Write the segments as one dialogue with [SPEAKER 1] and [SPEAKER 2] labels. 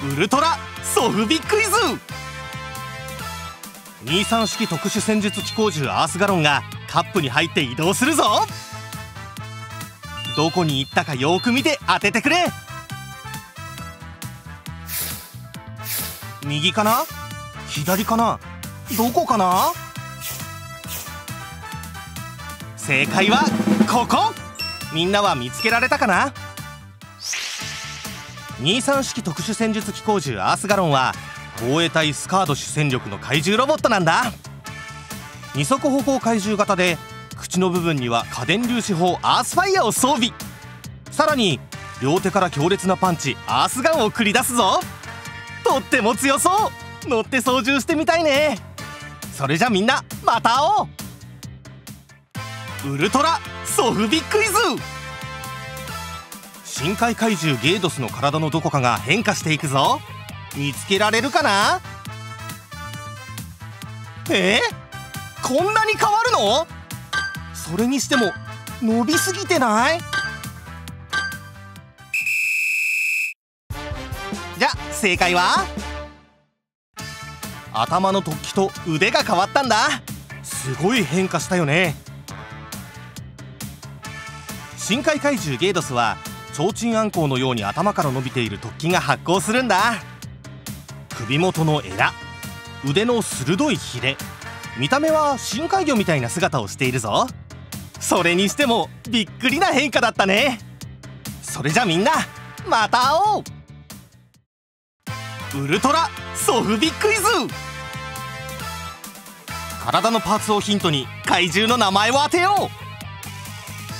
[SPEAKER 1] ウルトラソフビクイズ。23式特殊戦術機構銃アースガロンがカップに入って移動するぞ。どこに行ったかよく見て当ててくれ。右かな？左かな？どこかな？正解はここ。みんなは見つけられたかな？23式特殊戦術機構銃アースガロンは防衛隊スカード主戦力の怪獣ロボットなんだ。二足歩行怪獣型で口の部分には家電粒子砲アースファイアを装備。さらに両手から強烈なパンチアースガンを繰り出すぞ。とっても強そう。乗って操縦してみたいね。それじゃみんなまた会おう。ウルトラソフビクイズ。深海怪獣ゲイドスの体のどこかが変化していくぞ。見つけられるかな？え？こんなに変わるの？それにしても伸びすぎてない？じゃ正解は？頭の突起と腕が変わったんだ。すごい変化したよね。深海怪獣ゲイドスは提灯あんこうのように頭から伸びている突起が発光するんだ。首元のエラ腕の鋭いヒレ見た目は深海魚みたいな姿をしているぞ。それにしてもびっくりな変化だったね。それじゃみんなまた会おう。ウルトラソフビクイズ。体のパーツをヒントに怪獣の名前を当てよう。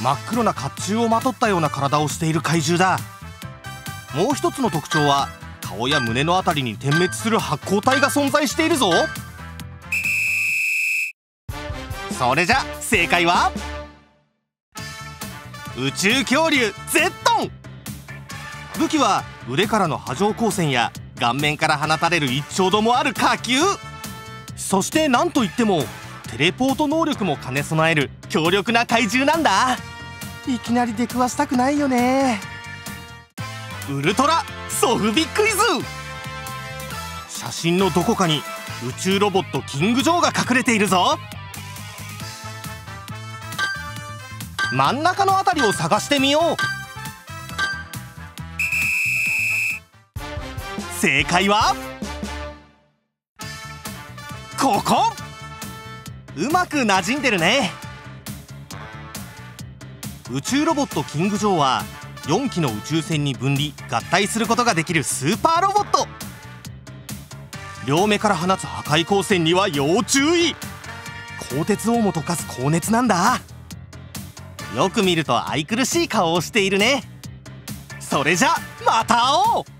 [SPEAKER 1] 真っ黒な甲冑をまとったような体をしている怪獣だ。もう一つの特徴は顔や胸のあたりに点滅する発光体が存在しているぞ。それじゃ正解は？宇宙恐竜ゼットン。武器は腕からの波状光線や顔面から放たれる一丁度もある火球。そして何といってもテレポート能力も兼ね備える強力な怪獣なんだ。いきなり出くわしたくないよね。ウルトラソフビクイズ。写真のどこかに宇宙ロボットキングジョーが隠れているぞ。真ん中のあたりを探してみよう。正解はここ。うまく馴染んでるね。宇宙ロボットキング・ジョーは4機の宇宙船に分離合体することができるスーパーロボット。両目から放つ破壊光線には要注意。鋼鉄をも溶かす高熱なんだ。よく見ると愛くるしい顔をしているね。それじゃまた会おう。